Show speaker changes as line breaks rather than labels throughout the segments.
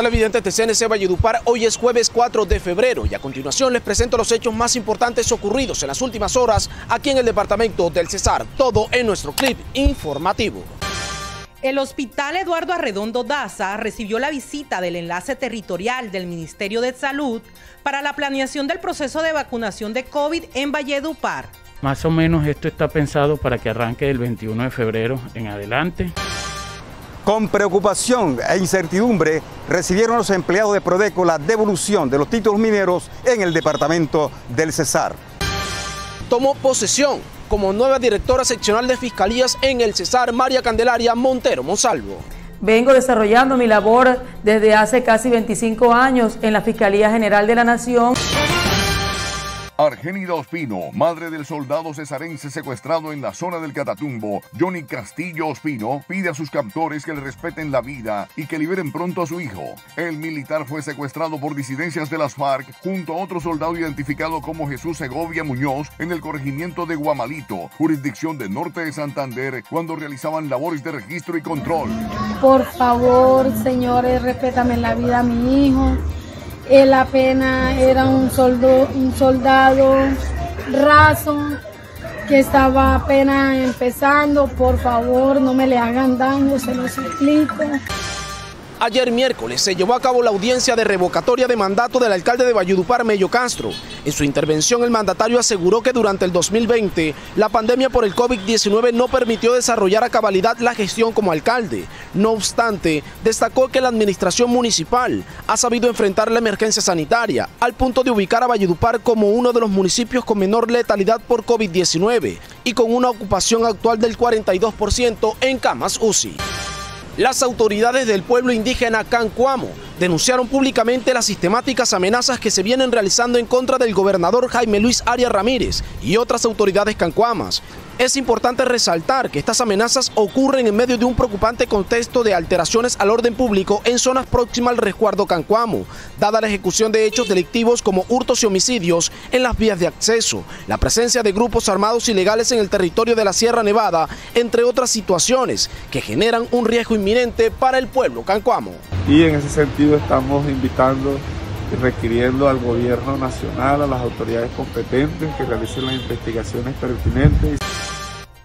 televidentes de CNC Valledupar, hoy es jueves 4 de febrero y a continuación les presento los hechos más importantes ocurridos en las últimas horas aquí en el departamento del Cesar. Todo en nuestro clip informativo.
El Hospital Eduardo Arredondo Daza recibió la visita del enlace territorial del Ministerio de Salud para la planeación del proceso de vacunación de COVID en Valledupar.
Más o menos esto está pensado para que arranque del 21 de febrero en adelante.
Con preocupación e incertidumbre recibieron los empleados de Prodeco la devolución de los títulos mineros en el departamento del Cesar.
Tomó posesión como nueva directora seccional de Fiscalías en el Cesar María Candelaria Montero Monsalvo.
Vengo desarrollando mi labor desde hace casi 25 años en la Fiscalía General de la Nación.
Argenida Ospino, madre del soldado cesarense secuestrado en la zona del Catatumbo, Johnny Castillo Ospino, pide a sus captores que le respeten la vida y que liberen pronto a su hijo. El militar fue secuestrado por disidencias de las FARC junto a otro soldado identificado como Jesús Segovia Muñoz en el corregimiento de Guamalito, jurisdicción del norte de Santander, cuando realizaban labores de registro y control.
Por favor, señores, respétame la vida a mi hijo él apenas era un, un soldado raso que estaba apenas empezando. Por favor, no me le hagan daño, se lo suplico.
Ayer miércoles se llevó a cabo la audiencia de revocatoria de mandato del alcalde de Valledupar, Mello Castro. En su intervención, el mandatario aseguró que durante el 2020 la pandemia por el COVID-19 no permitió desarrollar a cabalidad la gestión como alcalde. No obstante, destacó que la administración municipal ha sabido enfrentar la emergencia sanitaria al punto de ubicar a Valledupar como uno de los municipios con menor letalidad por COVID-19 y con una ocupación actual del 42% en camas UCI. Las autoridades del pueblo indígena Cancuamo denunciaron públicamente las sistemáticas amenazas que se vienen realizando en contra del gobernador Jaime Luis Arias Ramírez y otras autoridades cancuamas. Es importante resaltar que estas amenazas ocurren en medio de un preocupante contexto de alteraciones al orden público en zonas próximas al resguardo Cancuamo, dada la ejecución de hechos delictivos como hurtos y homicidios en las vías de acceso, la presencia de grupos armados ilegales en el territorio de la Sierra Nevada, entre otras situaciones que generan un riesgo inminente para el pueblo Cancuamo.
Y en ese sentido estamos invitando y requiriendo al gobierno nacional, a las autoridades competentes que realicen las investigaciones pertinentes.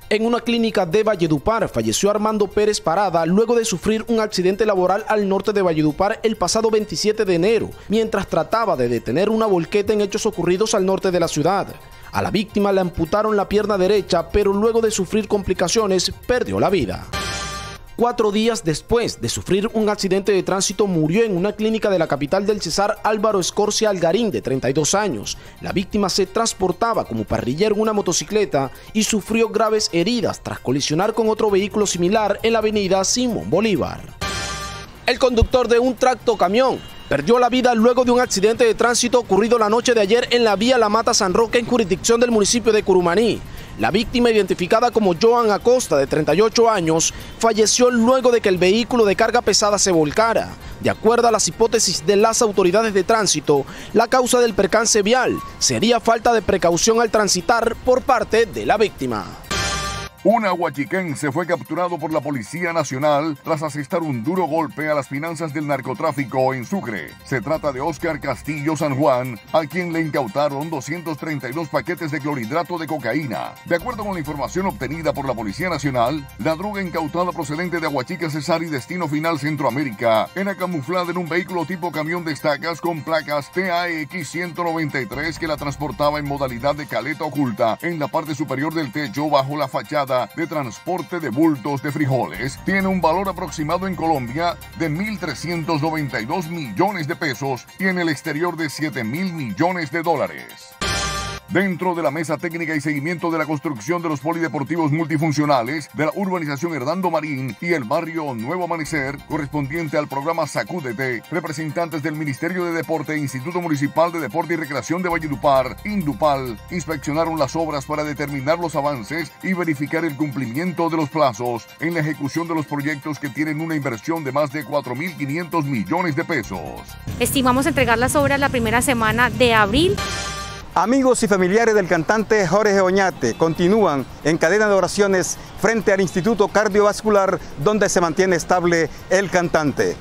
En una clínica de Valledupar falleció Armando Pérez Parada luego de sufrir un accidente laboral al norte de Valledupar el pasado 27 de enero, mientras trataba de detener una volqueta en hechos ocurridos al norte de la ciudad. A la víctima le amputaron la pierna derecha, pero luego de sufrir complicaciones perdió la vida. Cuatro días después de sufrir un accidente de tránsito murió en una clínica de la capital del Cesar Álvaro Escorcia Algarín de 32 años. La víctima se transportaba como parrillero en una motocicleta y sufrió graves heridas tras colisionar con otro vehículo similar en la avenida Simón Bolívar. El conductor de un tracto camión perdió la vida luego de un accidente de tránsito ocurrido la noche de ayer en la vía La Mata San Roque en jurisdicción del municipio de Curumaní. La víctima, identificada como Joan Acosta, de 38 años, falleció luego de que el vehículo de carga pesada se volcara. De acuerdo a las hipótesis de las autoridades de tránsito, la causa del percance vial sería falta de precaución al transitar por parte de la víctima.
Un aguachiquense fue capturado por la Policía Nacional tras asestar un duro golpe a las finanzas del narcotráfico en Sucre. Se trata de Oscar Castillo San Juan, a quien le incautaron 232 paquetes de clorhidrato de cocaína. De acuerdo con la información obtenida por la Policía Nacional, la droga incautada procedente de Aguachica Cesar y destino final Centroamérica era camuflada en un vehículo tipo camión de estacas con placas TAX 193 que la transportaba en modalidad de caleta oculta en la parte superior del techo bajo la fachada de transporte de bultos de frijoles tiene un valor aproximado en Colombia de 1.392 millones de pesos y en el exterior de 7 mil millones de dólares. Dentro de la mesa técnica y seguimiento de la construcción de los polideportivos multifuncionales de la urbanización Hernando Marín y el barrio Nuevo Amanecer, correspondiente al programa Sacúdete, representantes del Ministerio de Deporte e Instituto Municipal de Deporte y Recreación de Valledupar, Indupal, inspeccionaron las obras para determinar los avances y verificar el cumplimiento de los plazos en la ejecución de los proyectos que tienen una inversión de más de 4.500 millones de pesos.
Estimamos entregar las obras la primera semana de abril.
Amigos y familiares del cantante Jorge Oñate continúan en cadena de oraciones frente al Instituto Cardiovascular donde se mantiene estable el cantante.